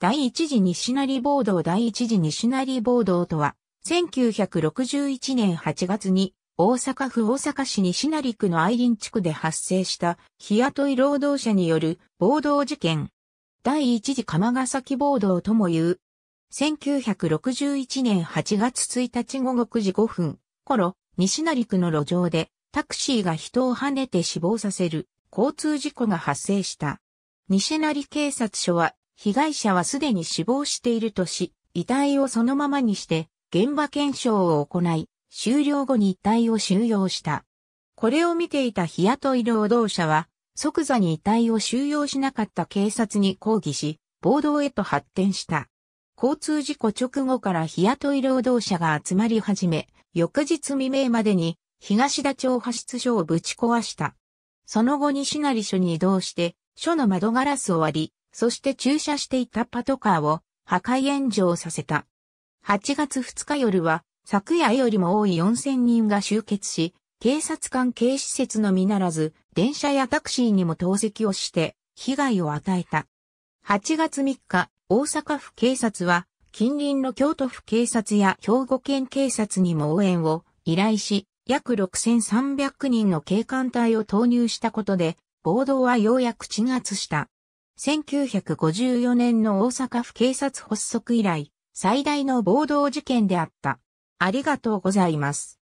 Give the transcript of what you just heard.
第一次西成暴動第一次西成暴動とは、1961年8月に大阪府大阪市西成区の愛林地区で発生した日雇い労働者による暴動事件。第一次釜ヶ崎暴動とも言う。1961年8月1日午後9時5分頃、西成区の路上でタクシーが人を跳ねて死亡させる交通事故が発生した。西成警察署は被害者はすでに死亡しているとし、遺体をそのままにして現場検証を行い、終了後に遺体を収容した。これを見ていた日雇い労働者は、即座に遺体を収容しなかった警察に抗議し、暴動へと発展した。交通事故直後から日雇い労働者が集まり始め、翌日未明までに東田町派出所をぶち壊した。その後西成署に移動して、署の窓ガラスを割り、そして駐車していたパトカーを破壊炎上させた。8月2日夜は昨夜よりも多い4000人が集結し、警察関係施設のみならず、電車やタクシーにも投石をして、被害を与えた。8月3日、大阪府警察は、近隣の京都府警察や兵庫県警察にも応援を依頼し、約6300人の警官隊を投入したことで、暴動はようやく鎮圧した。1954年の大阪府警察発足以来、最大の暴動事件であった。ありがとうございます。